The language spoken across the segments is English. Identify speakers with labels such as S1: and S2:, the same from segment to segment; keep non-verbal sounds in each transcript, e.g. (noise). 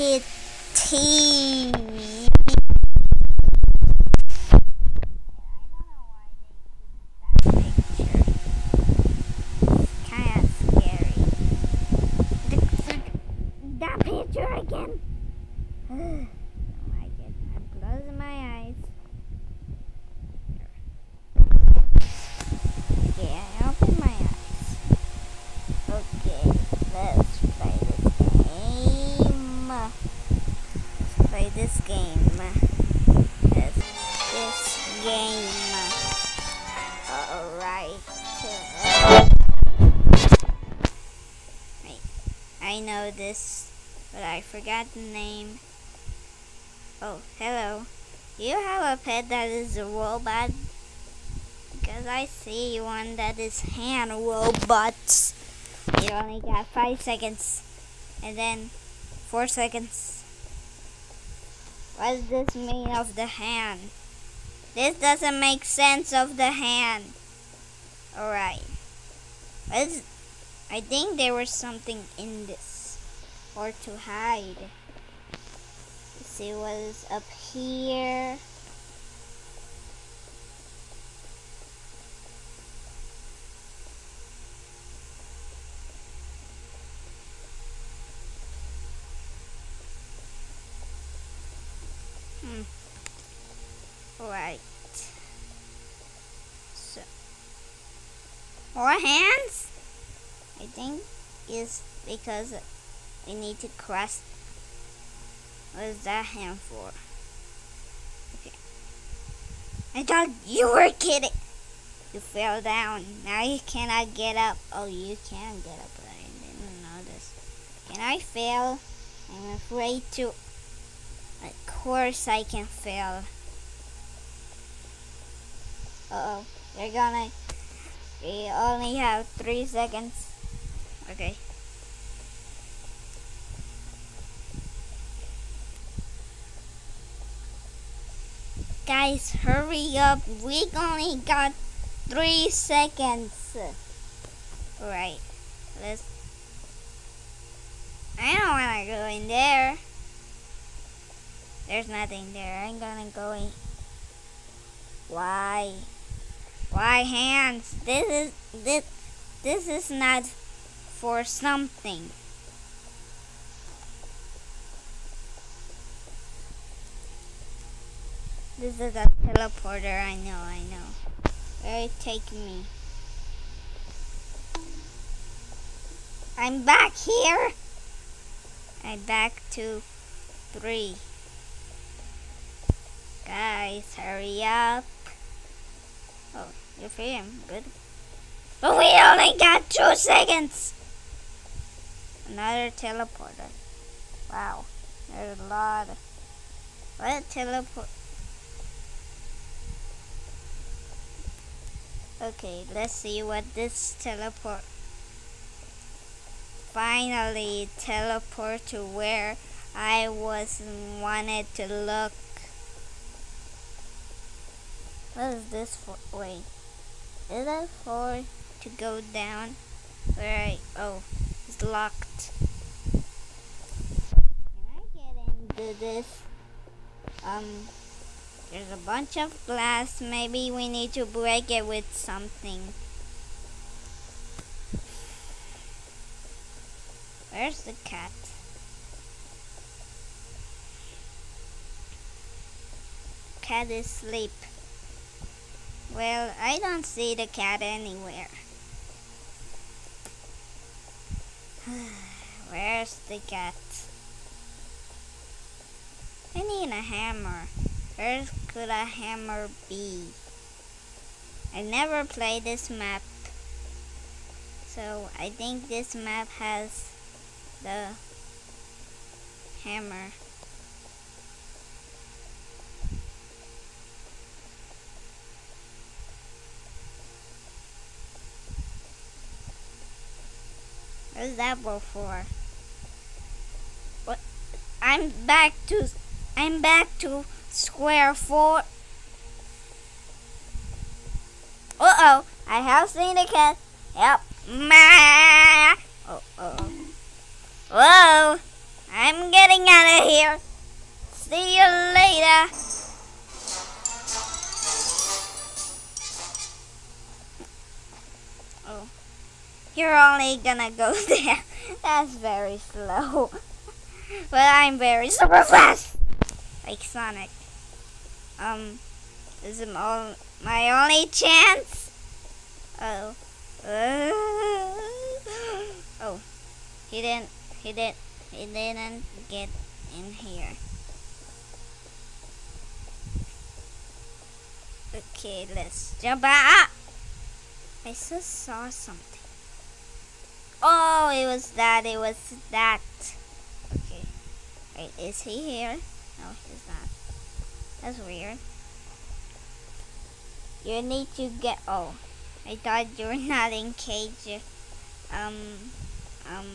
S1: kitty. Kind scary. That picture again. (sighs) oh my god, I'm closing my eyes. I know this, but I forgot the name. Oh, hello. You have a pet that is a robot? Because I see one that is hand robots. You only got five seconds. And then four seconds. What does this mean of the hand? This doesn't make sense of the hand. Alright. What is I think there was something in this. Or to hide. Let's see what is up here. Hmm. Right. So, more hands? I think it's because we need to cross. What is that hand for? Okay. I thought you were kidding. You fell down. Now you cannot get up. Oh, you can get up, but I didn't this. Can I fail? I'm afraid to. Of course I can fail. Uh oh. You're gonna. We only have three seconds. Okay. Guys, hurry up. We only got three seconds. Right. Let's. I don't want to go in there. There's nothing there. I'm gonna go in. Why? Why hands? This is this this is not for something. This is a teleporter, I know, I know. Where it take me? I'm back here! I'm back to three. Guys, hurry up. Oh, you're free, I'm good. But we only got two seconds! Another teleporter. Wow, there's a lot. Of, what teleport. Okay, let's see what this teleport. Finally, teleport to where I was wanted to look. What is this for? Wait, is that for to go down? Where I? Oh, locked. Can I get into this? Um. There's a bunch of glass. Maybe we need to break it with something. Where's the cat? Cat is asleep. Well, I don't see the cat anywhere. (sighs) Where's the cat? I need a hammer. Where could a hammer be? I never played this map. So I think this map has the hammer. What's that for? What? I'm back to. I'm back to square four. Uh oh, I have seen a cat. Yep. Oh, oh. Whoa! I'm getting out of here. See you later. You're only gonna go (laughs) there. That's very slow. (laughs) but I'm very super fast. Like Sonic. Um, is my, my only chance. Oh. Uh, oh. He didn't, he didn't, he didn't get in here. Okay, let's jump out. I just saw something. Oh, it was that, it was that. Okay. Wait, is he here? No, he's not. That's weird. You need to get, oh. I thought you were (laughs) not in cage. Um, um,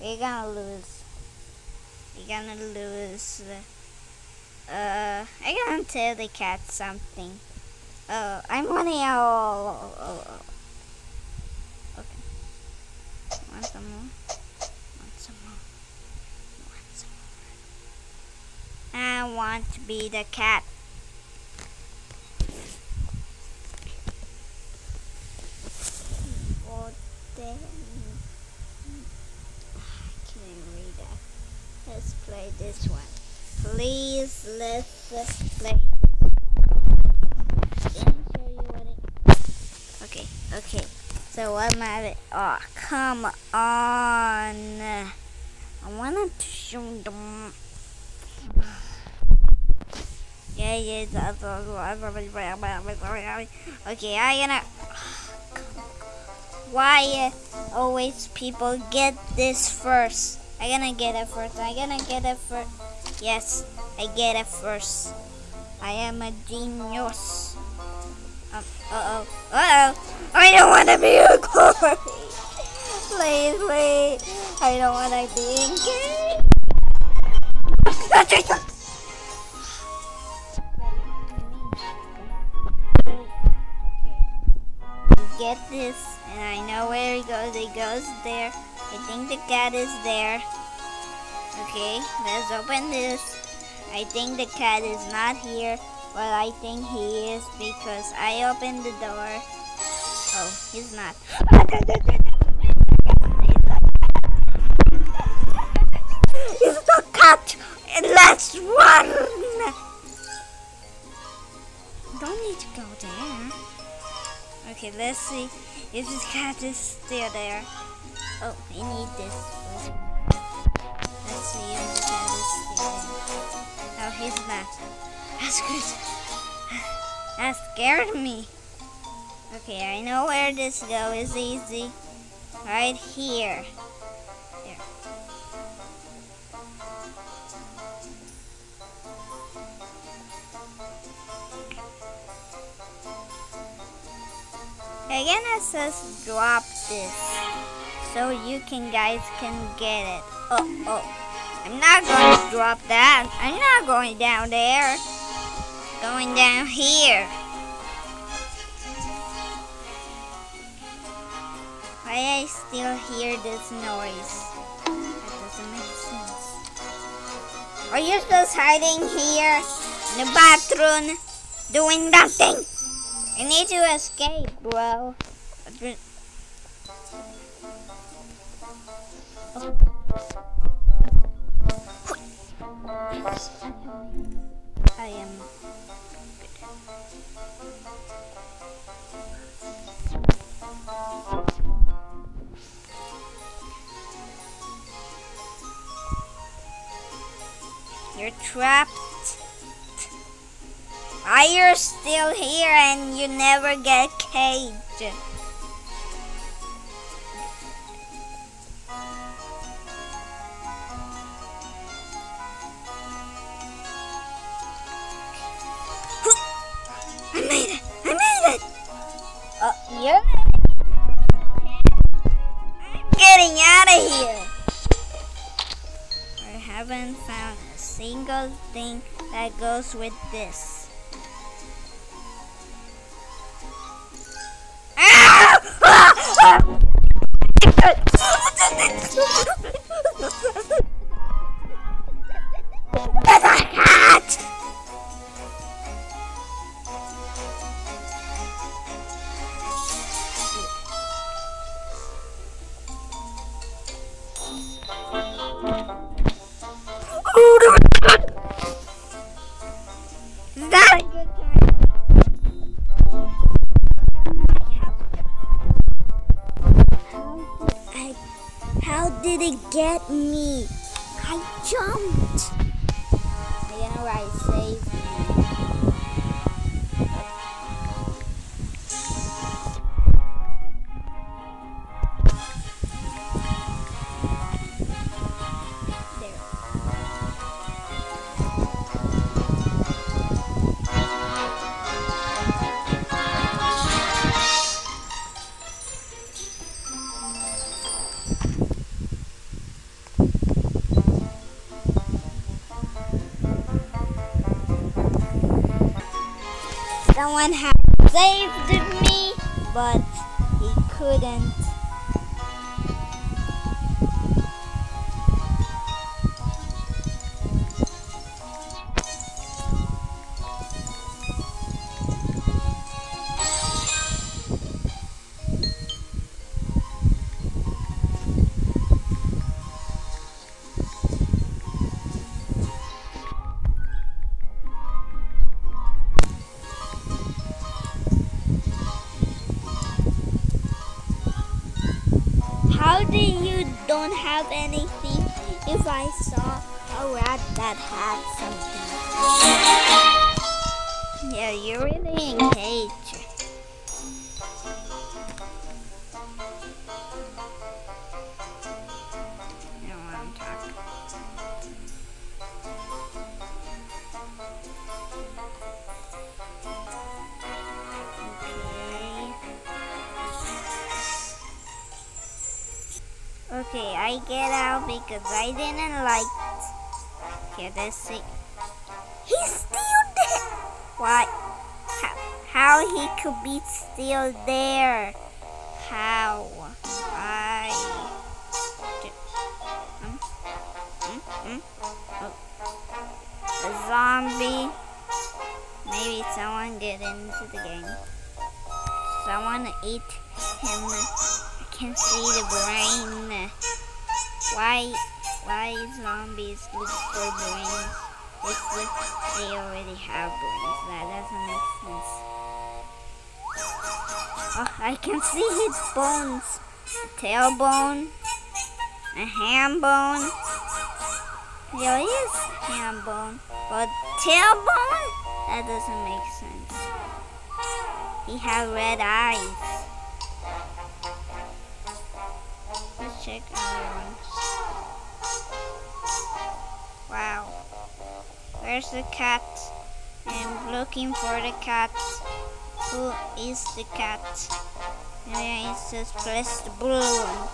S1: we're gonna lose. We're gonna lose. Uh, I gotta tell the cat something. Oh, I'm running out. Oh, oh, oh. Okay. Want some more? Want some more? Want some more? I want to be the cat. What the? I can't read that. Let's play this one. Please, let's play this one. Okay, okay. So what am I? Oh, come on! I wanted to show them. Yeah, yeah. that's- Okay, I gonna. Why always people get this first? I gonna get it first. I gonna get it first. Yes, I get it first. I am a genius. Um, uh oh. Uh oh. I don't want to be a (laughs) Corey. Please. I don't want to be in game. Get this, and I know where it goes. It goes there. I think the cat is there. Okay, let's open this. I think the cat is not here, but I think he is because I opened the door. Oh, he's not. (laughs) Cat! And let's run! Don't need to go there. Okay, let's see oh, if this cat is still there. Oh, I need this. Let's see if the cat is still there. No, he's not. That's good. That scared me. Okay, I know where this go is easy. Right here. Says drop this, so you can guys can get it. Oh, oh, I'm not going to drop that. I'm not going down there. Going down here. Why I still hear this noise? That doesn't make sense. Are you just hiding here in the bathroom doing nothing? I need to escape, bro. Oh. I am You're trapped. Why you're still here and you never get caged? Out of here! I haven't found a single thing that goes with this. Ah! Ah! Ah! Save me. Someone had saved me, but he couldn't. Anything if I saw a rat that had something? Yeah, you're really engaged. Okay. I get out because I didn't like. Okay, let's see. He's still there. What? How, how he could be still there? How? I. A zombie. Maybe someone get into the game. Someone ate him. I can see the brain. Why? Why zombies look for brains? It's the, they already have brains. That doesn't make sense. Oh, I can see his bones. A tailbone. A ham bone. There is ham bone. But tailbone? That doesn't make sense. He has red eyes. Let's check ones. Wow. Where's the cat? I'm looking for the cat. Who is the cat? Maybe I just press the blue one.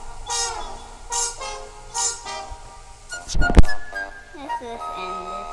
S1: Let's